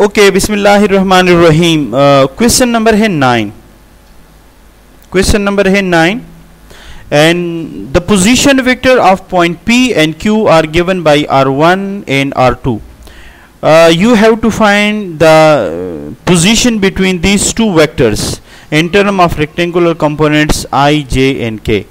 Okay बिस्मिल्लाह रहमान रहीम क्वेश्चन नंबर है नाइन क्वेश्चन नंबर है nine and the position vector of point P and Q are given by R one and R two you have to find the position between these two vectors in term of rectangular components I J and K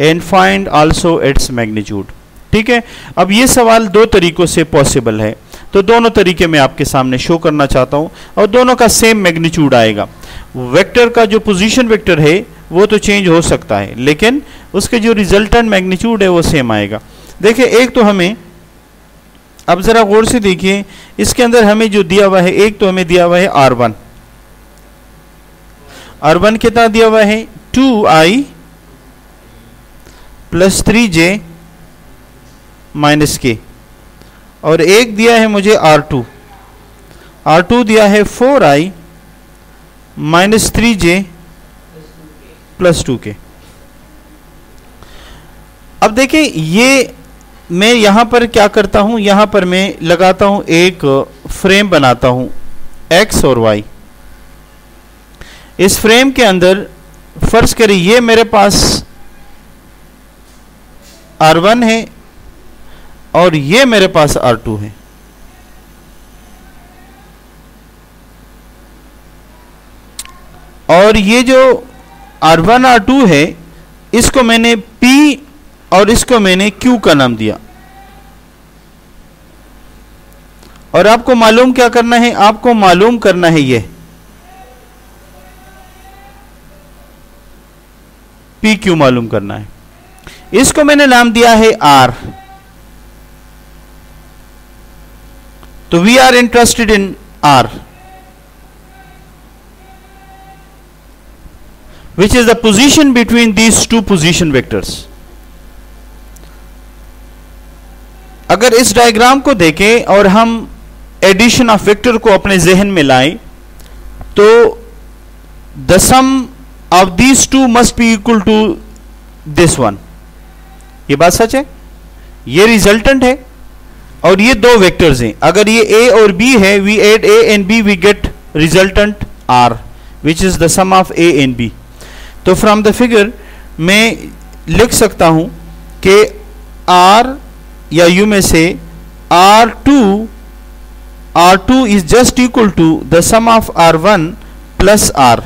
and find also its magnitude ठीक है? अब ये सवाल दो तरीकों से possible है। तो दोनों तरीके में आपके सामने शो करना चाहता हूँ और दोनों का सेम मैग्नीट्यूड आएगा। वेक्टर का जो पोजीशन वेक्टर है, वो तो चेंज हो सकता है, लेकिन उसके जो रिजल्टेंट मैग्नीट्यूड है, वो सेम आएगा। देखिए, एक तो हमें, अब जरा गौर से देखिए, इसके अंदर हमें जो दिया हुआ है, एक तो हमें दिया हुआ है आर वन आर वन कितना दिया हुआ है? Two I plus three J minus K और एक दिया है मुझे आर टू आर टू दिया है four I minus three J plus two K अब देखिए, ये मैं यहाँ पर क्या करता हूँ? यहाँ पर मैं लगाता हूँ एक फ्रेम बनाता हूँ एक्स और वाई इस फ्रेम के अंदर फ़र्ज़ करें ये मेरे पास R1 है और ये मेरे पास R2 है। और ये जो R1 R2 है, इसको मैंने P और इसको मैंने Q का नाम दिया। और आपको मालूम क्या करना है? आपको मालूम करना है ये। पी क्यू मालूम करना है। इसको मैंने नाम दिया है आर तो we are interested in R which is the position between these two position vectors. अगर इस डायग्राम को देखें और हम एडिशन ऑफ़ वेक्टर को अपने जहन में लाएँ तो the sum of these two must be equal to this one ये बात सच है? ये रिजल्टेंट है। और ये दो वेक्टर्स हैं। अगर ये ए और बी है we add A and B we get resultant R which is the sum of A and B तो फ्रॉम द फिगर मैं लिख सकता हूँ कि आर या यू में से R two R two is just equal to the sum of R one plus R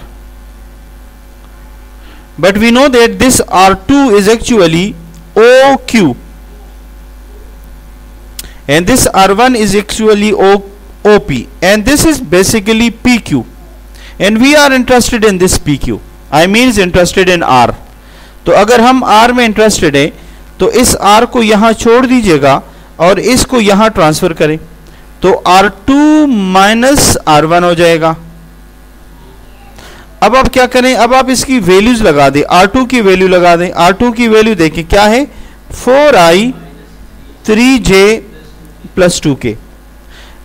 but we know that this R2 is actually OQ and this R1 is actually o, OP and this is basically PQ and we are interested in this PQ I means interested in R तो अगर हम R में interested है तो इस R को यहाँ छोड़ दीजिएगा और इसको यहाँ ट्रांसफ़र करें तो R2 माइनस R1 हो जाएगा अब आप क्या करें अब आप इसकी वैल्यूज़ लगा दें R2 की वैल्यू लगा दें R2 की वैल्यू देखिए क्या है 4i 3j plus two K.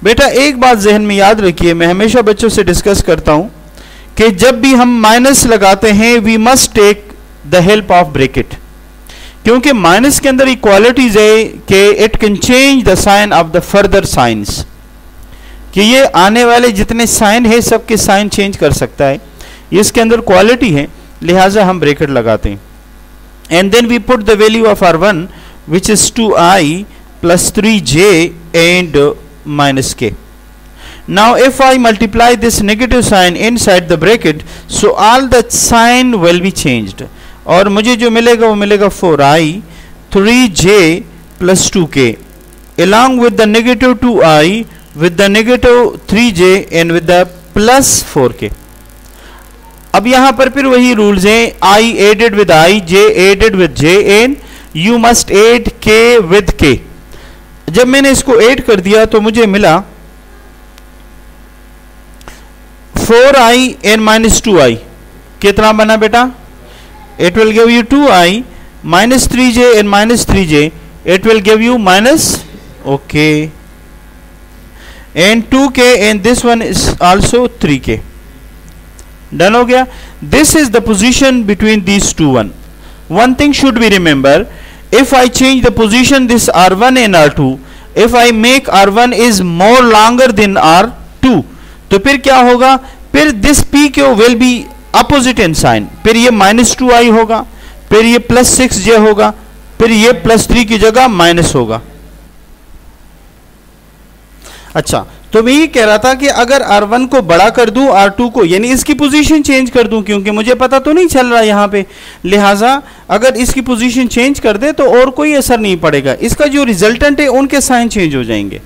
बेटा, एक बात जहन में याद रखिए, मैं हमेशा बच्चों से डिस्कस करता हूँ कि जब भी हम माइनस लगाते हैं we must take the help of bracket क्योंकि माइनस के अंदर इक्वालिटीज है कि it can change the sign of the further signs कि ये आने वाले जितने साइन है, सबके साइन चेंज कर सकता है। इसके अंदर क्वालिटी है, लिहाजा हम ब्रेकेट लगाते हैं। And then we put the value of R one which is two I plus three J and minus K now Now I multiply this negative sign inside the bracket so all the sign will be changed. और मुझे जो मिलेगा, वो मिलेगा four I three J plus two K along with the negative two I with the negative three J and with the plus four K अब यहाँ पर फिर वही रूल्स हैं। I added with I J added with J and you must add K with K जब मैंने इसको add कर दिया तो मुझे मिला four I and minus two I कितना बना बेटा? It will give you two I minus three J and minus three J it will give you minus okay and two K and this one is also three K done हो गया? This is the position between this two one one thing should be remember if I change the position this R1 and R2 if I make R1 is more longer than R2 तो फिर क्या होगा? फिर this P Q will be opposite in sign फिर ये minus two I होगा, फिर ये प्लस सिक्स जे होगा, फिर ये प्लस थ्री की जगह माइनस होगा। अच्छा तो मैं ये कह रहा था कि अगर R1 को बड़ा कर दूँ R2 को, यानी इसकी पोजीशन चेंज कर दूँ, क्योंकि मुझे पता तो नहीं चल रहा यहाँ पे। लिहाजा, अगर इसकी पोजीशन चेंज कर दे तो और कोई असर नहीं पड़ेगा। इसका जो रिजल्टेंट है, उनके साइन चेंज हो जाएँगे।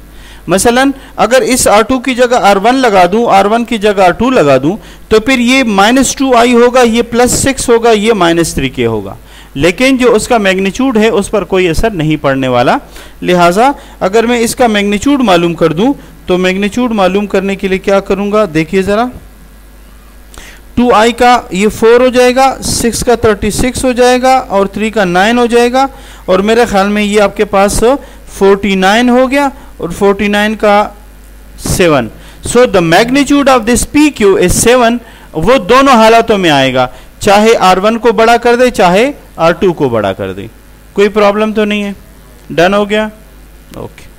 मसलन, अगर इस R2 की जगह R1 लगा दूँ R1 की जगह R2 लगा दूँ तो फिर ये माइनस टू आई होगा, ये प्लस सिक्स होगा, ये माइनस थ्री के होगा। लेकिन जो उसका मैग्नीट्यूड है, उस पर कोई असर नहीं पड़ने वाला। लिहाजा, अगर मैं इसका मैग्नीट्यूड मालूम कर दूँ तो मैग्नीट्यूड मालूम करने के लिए क्या करूँगा? देखिए ज़रा। टू आई का ये फोर हो जाएगा, सिक्स का थर्टी सिक्स हो जाएगा, और थ्री का नाइन हो जाएगा। और मेरे ख्याल में ये आपके पास फोर्टी नाइन हो गया, और फोर्टी नाइन का seven. So the magnitude of this P Q is seven वो दोनों हालातों में आएगा। चाहे R1 को बड़ा कर दे, चाहे R2 को बड़ा कर दे। कोई प्रॉब्लम तो नहीं है। डन हो गया? ओके